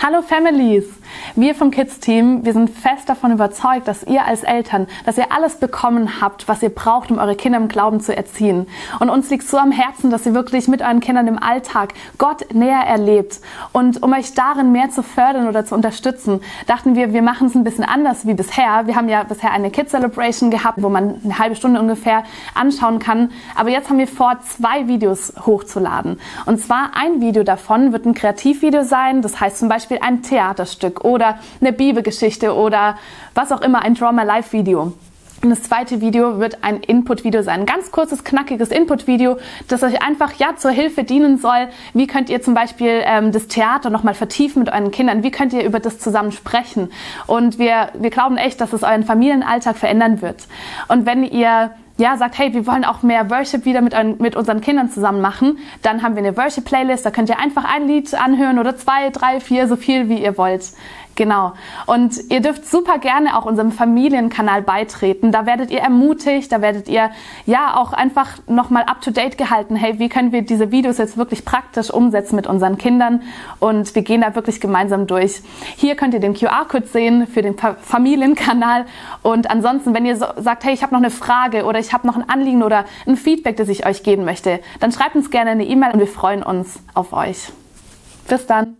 Hallo Families! Wir vom Kids Team, wir sind fest davon überzeugt, dass ihr als Eltern, dass ihr alles bekommen habt, was ihr braucht, um eure Kinder im Glauben zu erziehen. Und uns liegt so am Herzen, dass ihr wirklich mit euren Kindern im Alltag Gott näher erlebt. Und um euch darin mehr zu fördern oder zu unterstützen, dachten wir, wir machen es ein bisschen anders wie bisher. Wir haben ja bisher eine Kids Celebration gehabt, wo man eine halbe Stunde ungefähr anschauen kann. Aber jetzt haben wir vor, zwei Videos hochzuladen. Und zwar ein Video davon wird ein Kreativvideo sein. Das heißt zum Beispiel ein Theaterstück oder eine Bibelgeschichte oder was auch immer, ein Draw My Life Video. Und das zweite Video wird ein Input-Video sein. Ein ganz kurzes, knackiges Input-Video, das euch einfach ja zur Hilfe dienen soll. Wie könnt ihr zum Beispiel ähm, das Theater nochmal vertiefen mit euren Kindern? Wie könnt ihr über das zusammen sprechen? Und wir, wir glauben echt, dass es euren Familienalltag verändern wird. Und wenn ihr ja, sagt, hey, wir wollen auch mehr Worship wieder mit, mit unseren Kindern zusammen machen, dann haben wir eine Worship-Playlist, da könnt ihr einfach ein Lied anhören oder zwei, drei, vier, so viel wie ihr wollt. Genau. Und ihr dürft super gerne auch unserem Familienkanal beitreten. Da werdet ihr ermutigt, da werdet ihr ja auch einfach nochmal up to date gehalten. Hey, wie können wir diese Videos jetzt wirklich praktisch umsetzen mit unseren Kindern? Und wir gehen da wirklich gemeinsam durch. Hier könnt ihr den QR-Code sehen für den Familienkanal. Und ansonsten, wenn ihr so sagt, hey, ich habe noch eine Frage oder ich habe noch ein Anliegen oder ein Feedback, das ich euch geben möchte, dann schreibt uns gerne eine E-Mail und wir freuen uns auf euch. Bis dann.